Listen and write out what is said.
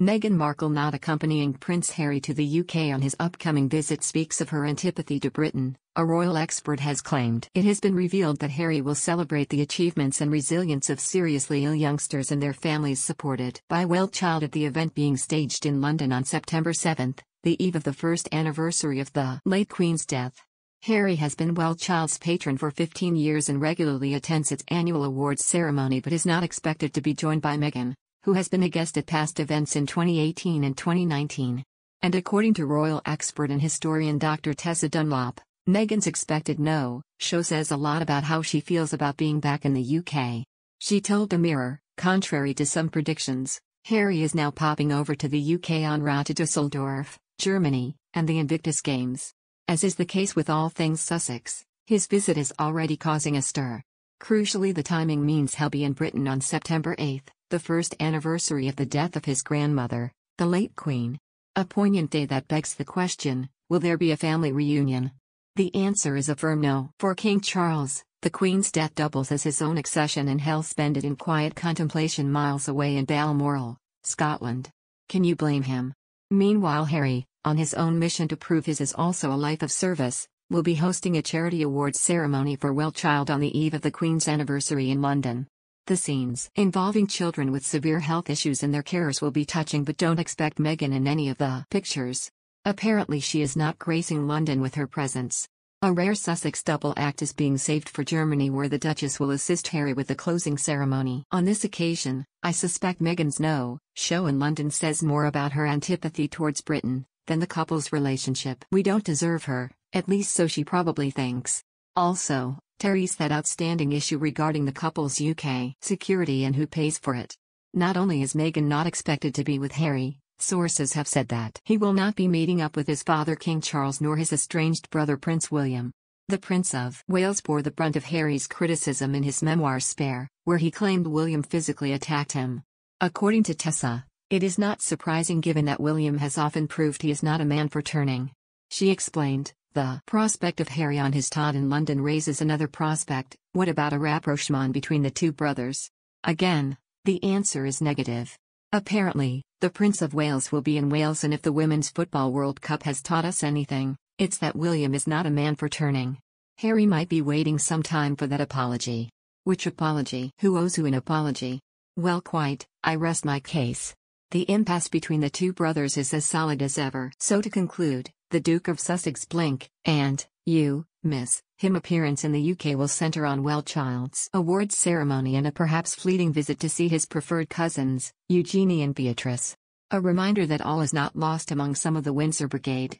Meghan Markle not accompanying Prince Harry to the UK on his upcoming visit speaks of her antipathy to Britain, a royal expert has claimed. It has been revealed that Harry will celebrate the achievements and resilience of seriously ill youngsters and their families supported by WellChild at the event being staged in London on September 7, the eve of the first anniversary of the late Queen's death. Harry has been WellChild's patron for 15 years and regularly attends its annual awards ceremony but is not expected to be joined by Meghan who has been a guest at past events in 2018 and 2019. And according to royal expert and historian Dr. Tessa Dunlop, Meghan's expected no show says a lot about how she feels about being back in the UK. She told The Mirror, contrary to some predictions, Harry is now popping over to the UK en route to Dusseldorf, Germany, and the Invictus Games. As is the case with all things Sussex, his visit is already causing a stir. Crucially, the timing means he'll be in Britain on September 8 the first anniversary of the death of his grandmother, the late Queen. A poignant day that begs the question will there be a family reunion? The answer is a firm no. For King Charles, the Queen's death doubles as his own accession and he'll spend it in quiet contemplation miles away in Balmoral, Scotland. Can you blame him? Meanwhile, Harry, on his own mission to prove his is also a life of service, will be hosting a charity awards ceremony for WellChild on the eve of the Queen's anniversary in London. The scenes involving children with severe health issues and their carers will be touching, but don't expect Meghan in any of the pictures. Apparently, she is not gracing London with her presence. A rare Sussex double act is being saved for Germany, where the Duchess will assist Harry with the closing ceremony. On this occasion, I suspect Meghan's no show in London says more about her antipathy towards Britain than the couple's relationship. We don't deserve her, at least so she probably thinks. Also, Terry's that outstanding issue regarding the couple's UK security and who pays for it. Not only is Meghan not expected to be with Harry, sources have said that he will not be meeting up with his father King Charles nor his estranged brother Prince William. The Prince of Wales bore the brunt of Harry's criticism in his memoir Spare, where he claimed William physically attacked him. According to Tessa, it is not surprising given that William has often proved he is not a man for turning. She explained, the prospect of Harry on his Todd in London raises another prospect what about a rapprochement between the two brothers? Again, the answer is negative. Apparently, the Prince of Wales will be in Wales, and if the Women's Football World Cup has taught us anything, it's that William is not a man for turning. Harry might be waiting some time for that apology. Which apology? Who owes who an apology? Well, quite, I rest my case. The impasse between the two brothers is as solid as ever. So to conclude, the Duke of Sussex Blink, and, you, Miss, him appearance in the UK will centre on WellChild's awards ceremony and a perhaps fleeting visit to see his preferred cousins, Eugenie and Beatrice. A reminder that all is not lost among some of the Windsor Brigade.